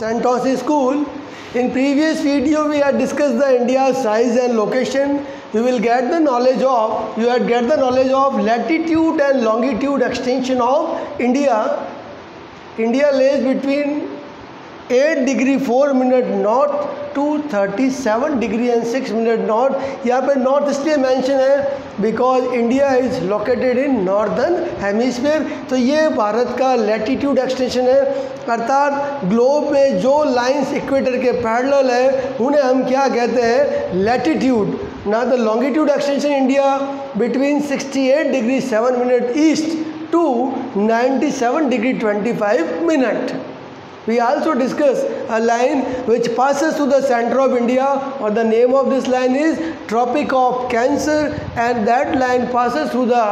Santosi School. In previous video we had discussed the India's size and location. You will get the knowledge of you had get the knowledge of latitude and longitude extension of India. India lays between 8 degree 4 minute north, to 37 degree and 6 minute north. यहाँ पे north इसलिए mention है because India is located in northern hemisphere तो ये भारत का latitude extension है। अर्थात globe में जो लाइंस इक्वेटर के पैरेलल है, उन्हें हम क्या कहते हैं? लेटीट्यूड ना the longitude extension India between 68 degree 7 minute east to 97 degree 25 minute We also discuss a line which passes through the center of India or the name of this line is Tropic of Cancer and that line passes through the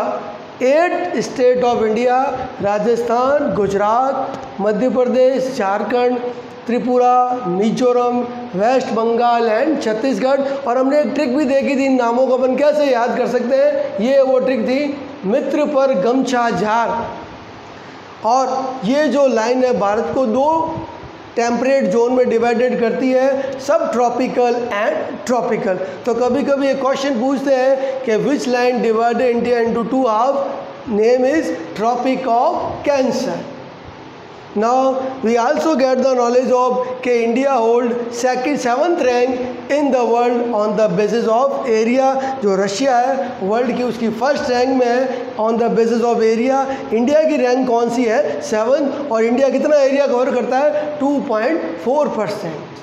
eight state of India Rajasthan, Gujarat, Madhya Pradesh, Jharkhand, Tripura Mizoram West Bengal and Chhattisgarh और हमने एक trick भी देखी थी इन नामों को अपन कैसे याद कर सकते हैं ये वो ट्रिक थी मित्र पर गमछा झार और ये जो लाइन है, भारत को दो टेम्परेट जोन में डिवाइडेड करती है, सब ट्रॉपिकल एंड ट्रॉपिकल तो कभी कभी ये क्वेश्चन पूछते हैं कि which line divided India into two half name is Tropic of Cancer Now we also get the knowledge of K India hold second seventh rank in the world on the basis of area जो Russia है world की उसकी first rank में है on the basis of area India की rank कौन सी है सेवन और इंडिया कितना एरिया कवर करता है 2.4 percent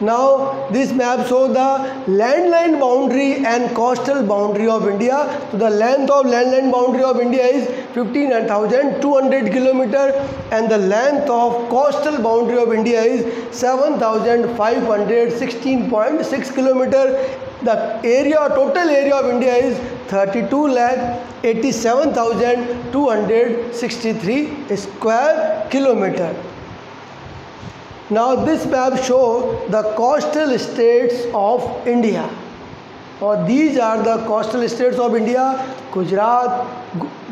Now this map shows the landline boundary and coastal boundary of India. So the length of landline boundary of India is 15,200 kilometer and the length of coastal boundary of India is 7,516.6 kilometer. The area total area of India is 32 lakh 87,263 square kilometer. Now this map shows the coastal states of India. Or these are the coastal states of India Gujarat,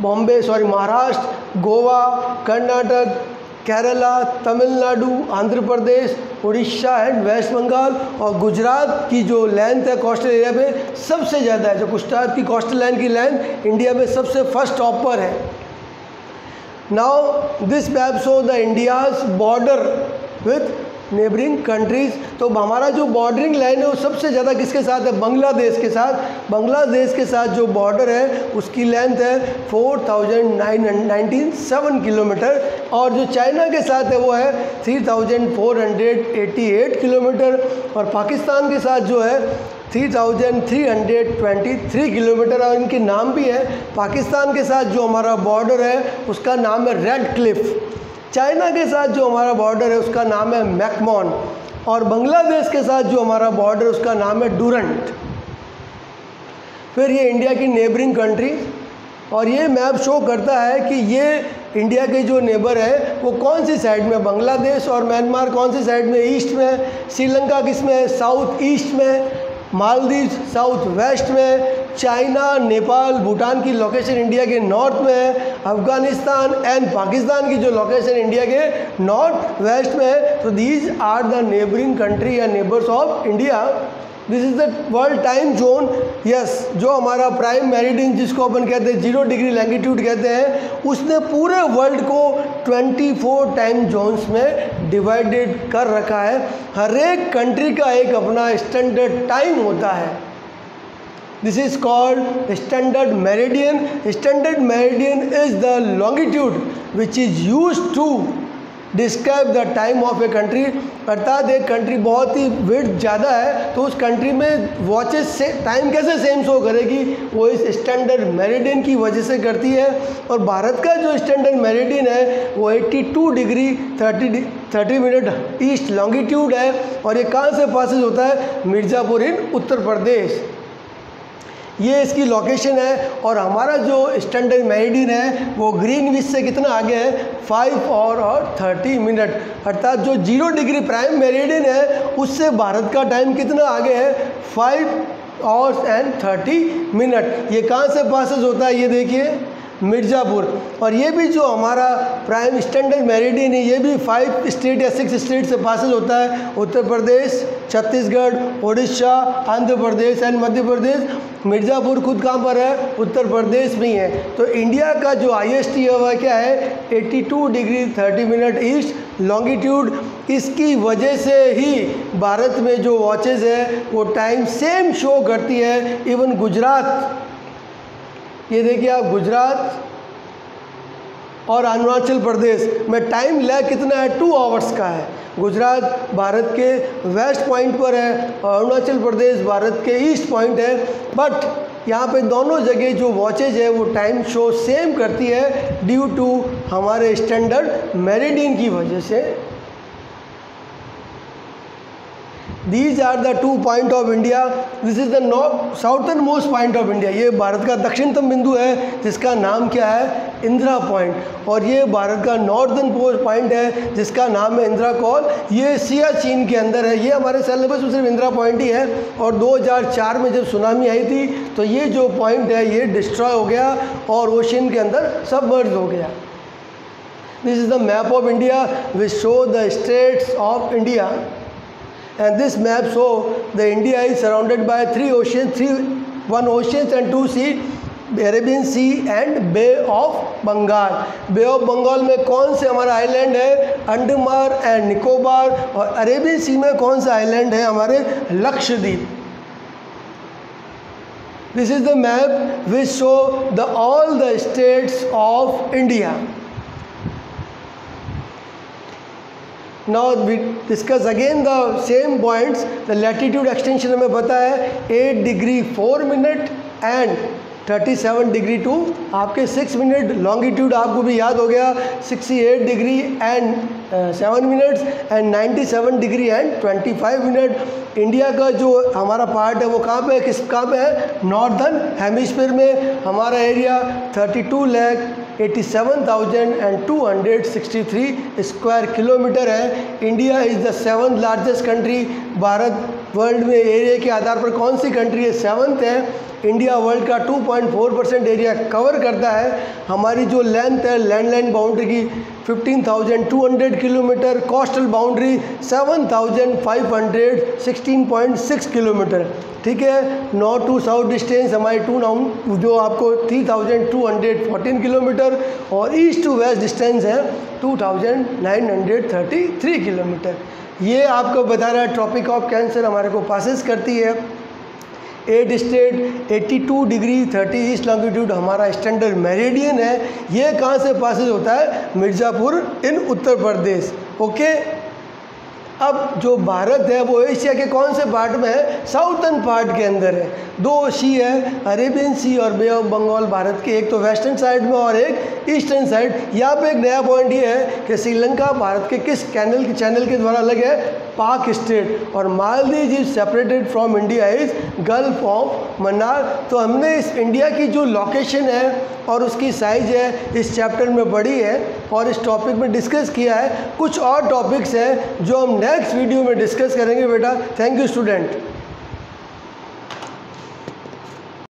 Bombay, sorry, Maharashtra, Goa, Karnataka, Kerala Tamil Nadu Andhra Pradesh Orissa and West Bengal और गुजरात की जो length है coastal area में सबसे ज़्यादा है जो गुजरात की कोस्टल लाइन की लेंथ इंडिया में सबसे फ़र्स्ट टॉप पर है now this map show the India's border with neighbouring countries तो हमारा जो बॉर्डरिंग लाइन है वो सबसे ज़्यादा किसके साथ है? बांग्लादेश के साथ। बांग्लादेश के साथ जो बॉर्डर है, उसकी लेंथ है four thousand nine nineteen seven kilometre और जो चाइना के साथ है वो है three thousand four hundred eighty eight kilometre और पाकिस्तान के साथ जो है three thousand three hundred twenty three kilometre और इनके नाम भी है। पाकिस्तान के साथ जो हमारा बॉर्डर है, उसका नाम है रेड क्लिफ़ चाइना के साथ जो हमारा बॉर्डर है, उसका नाम है मैकमॉन। और बांग्लादेश के साथ जो हमारा बॉर्डर है, उसका नाम है डूरंट। फिर ये इंडिया की नेबरिंग कंट्री। और ये मैप शो करता है कि ये इंडिया के जो नेबर है, वो कौन सी साइड में बांग्लादेश और म्यांमार कौन सी साइड में ईस्ट में श्रीलंका किसमें साउथ ईस्ट में मालदीव साउथ वेस्ट में चाइना, नेपाल, भूटान की लोकेशन इंडिया के नॉर्थ में है, अफ़गानिस्तान एंड पाकिस्तान की जो लोकेशन इंडिया के नॉर्थ वेस्ट में है तो these are the neighbouring country या neighbours of India this is the world time zone yes जो हमारा प्राइम मेरिडियन जिसको अपन कहते हैं ज़ीरो डिग्री लैंगिट्यूड कहते हैं, उसने पूरे वर्ल्ड को 24 टाइम जोन्स में डिवाइडेड कर रखा है। हर एक कंट्री का एक अपना स्टैंडर्ड टाइम होता है। This is called standard meridian. Standard meridian is the longitude which is used to describe the time of a country अर्थात एक कंट्री बहुत ही विड ज़्यादा है तो उस कंट्री में वॉचेस से टाइम कैसे सेम शो करेगी? वो इस स्टैंडर्ड मेरिडियन की वजह से करती है। और भारत का जो स्टैंडर्ड मेरिडियन है, वो 82 डिग्री 30 30 मिनट ईस्ट लॉन्गिट्यूड है। और ये कहाँ से पासिस होता है? मिर्ज़ापुर इन उत्तर प्रदेश। ये इसकी लोकेशन है और हमारा जो स्टैंडर्ड मेरिडिन है, वो ग्रीन विच से कितना आगे है? फाइव और और थर्टी मिनट अर्थात जो ज़ीरो डिग्री प्राइम मेरिडिन है, उससे भारत का टाइम कितना आगे है? Five hours and thirty minute ये कहाँ से पासेज होता है? ये देखिए. मिर्ज़ापुर। और ये भी जो हमारा प्राइम स्टैंडर्ड मेरिडियन है, ये भी फाइव स्टेट या सिक्स स्टेट से पासिस होता है। उत्तर प्रदेश, छत्तीसगढ़ उड़ीसा आंध्र प्रदेश एंड मध्य प्रदेश। मिर्ज़ापुर खुद कहाँ पर है? उत्तर प्रदेश में ही है। तो इंडिया का जो आई एस टी है वह क्या है? 82 डिग्री 30 मिनट ईस्ट लॉन्गिट्यूड इसकी वजह से ही भारत में जो वॉचेज़ है, वो टाइम सेम शो करती है। इवन गुजरात ये देखिए आप गुजरात और अरुणाचल प्रदेश में टाइम लैग कितना है? टू आवर्स का है। गुजरात भारत के वेस्ट पॉइंट पर है और अरुणाचल प्रदेश भारत के ईस्ट पॉइंट है। बट यहाँ पे दोनों जगह जो वॉचेज है, वो टाइम शो सेम करती है ड्यू टू हमारे स्टैंडर्ड मेरिडियन की वजह से। These are the two point of India this is the southern most point of India ये भारत का दक्षिणतम बिंदु है, जिसका नाम क्या है? इंदिरा पॉइंट और ये भारत का नॉर्दर्न पोस्ट पॉइंट है, जिसका नाम है इंदिरा कॉल. ये सिया चीन के अंदर है. ये हमारे सिलेबस में सिर्फ़ इंदिरा पॉइंट ही है. और 2004 में जब सुनामी आई थी तो ये जो पॉइंट है, ये डिस्ट्रॉय हो गया और ओशन के अंदर सब सबमर्ज हो गया. This is the map of India which show the states of India and this map show the India is surrounded by three oceans, three one oceans and two sea Arabian sea and bay of Bengal bay of Bengal में कौन से हमारा island है? Andaman and Nicobar और Arabian सी में कौन सा island है? हमारे Lakshadweep this is the map which show the all the states of India now we discuss again the same points. The latitude extension हमें पता है 8 degree 4 minute and 37 degree to आपके 6 मिनट लॉन्गिट्यूड आपको भी याद हो गया 68 degree and seven minutes and 97 degree and 25 minute India का जो हमारा पार्ट है वो कहाँ पे है? किस कहाँ पे है? नॉर्दर्न हेमिस्फीयर में. हमारा एरिया 32 लैख 87,263 स्क्वायर किलोमीटर है। India is the seventh largest country Bharat world में एरिया के आधार पर कौन सी कंट्री है? सेवन्थ है। इंडिया वर्ल्ड का 2.4 परसेंट एरिया कवर करता है। हमारी जो लेंथ है लैंडलाइन बाउंड्री की 15,200 किलोमीटर। Coastal boundary 7,516.6 kilometre. ठीक है? नॉर्थ टू साउथ डिस्टेंस हमारी टू नाउन जो आपको 3,214 किलोमीटर और ईस्ट टू वेस्ट डिस्टेंस है 2,933 किलोमीटर। ये आपको बता रहा है ट्रॉपिक ऑफ़ कैंसर हमारे को पासिस करती है। Eight state 82 degree 30 east longitude हमारा स्टैंडर्ड मेरिडियन है। ये कहाँ से पासिस होता है? मिर्ज़ापुर इन उत्तर प्रदेश। ओके अब जो भारत है, वो एशिया के कौन से पार्ट में है? साउथर्न पार्ट के अंदर है। दो सी है, अरेबियन सी और बे ऑफ़ बंगाल भारत के। एक तो वेस्टर्न साइड में और एक ईस्टर्न साइड यहाँ पे एक नया पॉइंट ये है कि श्रीलंका भारत के किस कैनल के चैनल के द्वारा अलग है? पाक स्टेट और Maldives is separated from India is gulf of Mannar तो हमने इस इंडिया की जो लोकेशन है और उसकी साइज़ है, इस चैप्टर में बड़ी है और इस टॉपिक में डिस्कस किया है। कुछ और टॉपिक्स हैं जो हम नेक्स्ट वीडियो में डिस्कस करेंगे बेटा. Thank you student